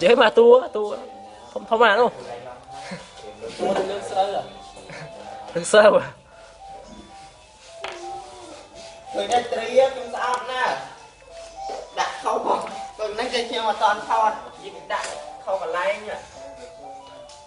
chế mà tu á tu á không không mà đâu nước sơ à người ta trí á chúng ta ăn nè đặt khâu còn còn nãy kia mà toàn thon à. chỉ đặt khâu còn lai nhỉ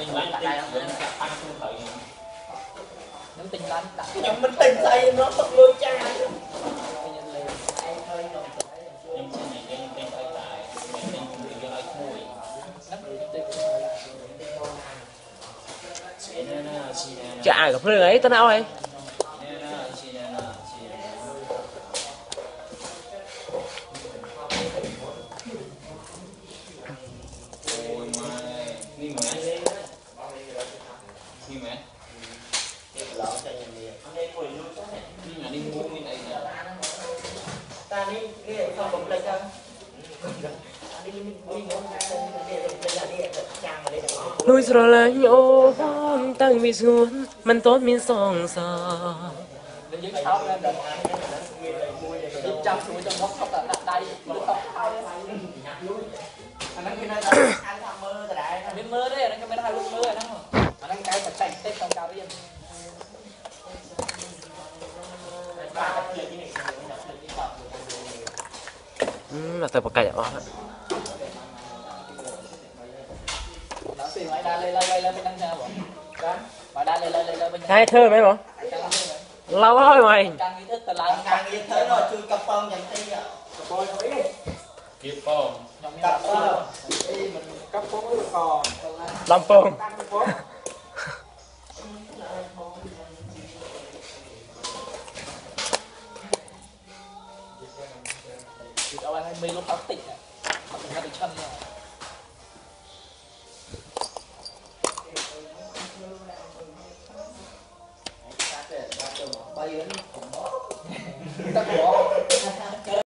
tinh bán tinh ăn không? Tự nấm mình tinh tay nó thật luôn cha. Chả gặp người ấy tên nào ấy តានេះគេខំបំលេចទៅនេះមានមានទៅនេះទៅនេះចាំលេខនួយស្រឡាញ់អូនតាំងពីស្ងួនមិនតន់មានសងសាយើងឆោតនៅដល់ខាងមួយគេចាំស្រួយទៅមកថប់តែដាក់ដៃមកថប់ថោយអាហ្នឹងគេនៅតែខាងថាមើលដដែលមានមើលទេអាហ្នឹងគេមានថាលុកមើលអាហ្នឹងអាហ្នឹងតែបច្ចេកទេសក្នុងការរៀនបាទតែជានេះ うん、またばっかりだわ。Hai thơ mấy bọn Lâu thôi mày Lâm phong. Thì các bạn hay mê lỗ pháo tỉnh này Mà tỉnh ra từ chân này Bay đến khủng bó